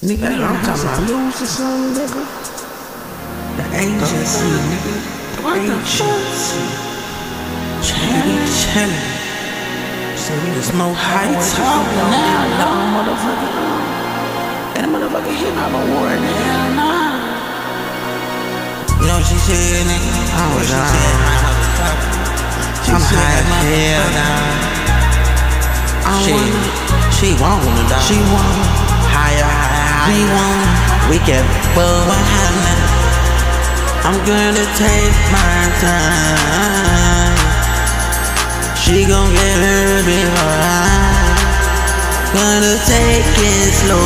Nigga, I'm talking about lose or something, nigga. The agency, nigga. What the agency. Chillin', chillin'. So we just smoke high top now, no motherfucker. And a motherfucker hip hop award, hell nah. You know what she said, nigga? I was she said, I'm high as hell now. She, she wanna die. She wanna higher, We wanna, we fuck. What happened? I'm gonna take my time. She gon' get her I Gonna take it slow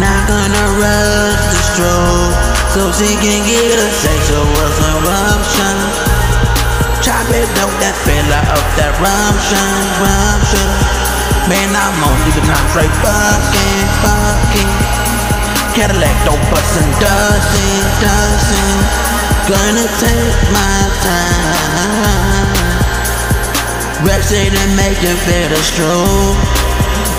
Not gonna rush the stroke So she can get a sexual eruption Chop it dope that fella up that rumption, rumption Man, I'm on leaving time fucking, fucking Cadillac don't bustin', dustin', dustin' Gonna take my time. Reps Rexy to make you feel the stroke.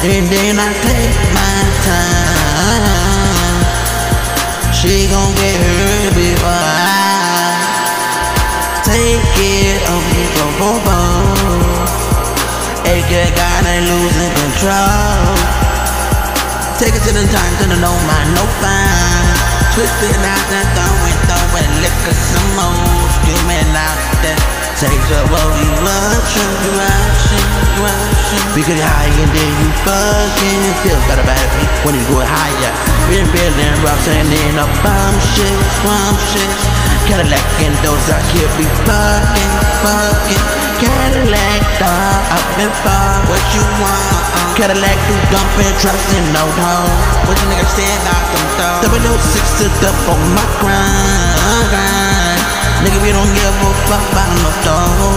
And then I take my time. She gon' get hurt before I take it control. Take it to the time, to the no mind, no fine. Twisting out the throwing, throwing liquor some more. Screaming out that sexual eruption, eruption, eruption. Because higher than you rushing. We get high and then you fucking feel better about it when you go higher. Been building rocks and in a bomb shit, swamp shit. Cadillac and those I could be fucking, fucking. Cadillac, dog, up and far, what you? Cadillac, do dumping, trusting no hoe. What you niggas say about them no six to the on my grind, grind. Nigga, we don't give a fuck about no dough.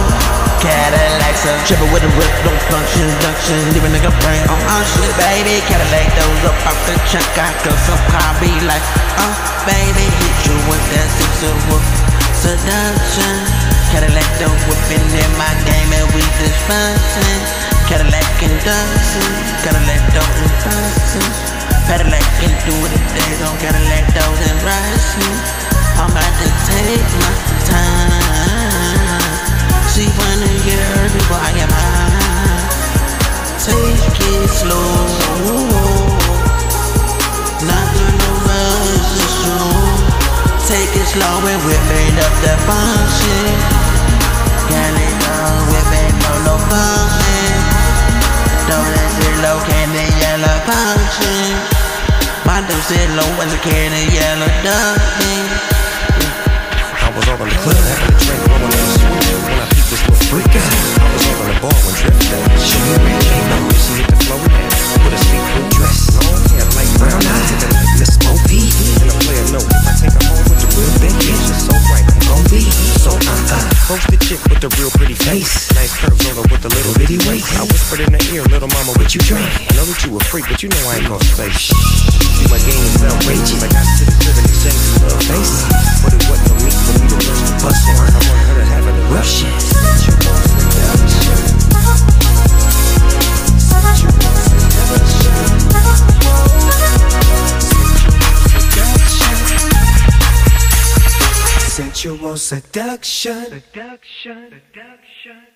Cadillacs up, trippin' with a whip, don't function, induction, leave a nigga brain on oh, shit, baby. Cadillac those up off the chunk, I go some car be like, oh, baby, hit you with that six of whoop seduction. Cadillac dope whipping in my game and we just functin'. Cadillac dancing, Cadillac dope and functin'. Cadillac and do if they don't Cadillac those and rising. I'm about to take my time. She wanna her before I get mine. Take it slow. Not gonna rush the show. Take it slow and whipping up that function. Go whipping no no function. Dude said low as a candy yellow ducking. I was over the club having a drink, rolling in the sweet when I peeped this little freak out. I was over the bar when Drift fell. She ran, came out, she hit the floor with a see-through dress, long hair, light brown eyes, and a Miss Mo. And a player note, if I take her home with the real big bitch, it's so right, I'm gon' be so uh uh. The chick with the real little. I whispered in her ear, little mama, what you drink? I know that you a freak, but you know I ain't gon' shh. See my game is outrageous, I got city driven and James love face, but it wasn't no need for me to rush the bus on. I want her to have an eruption. Sensual seduction. Seduction. Seduction.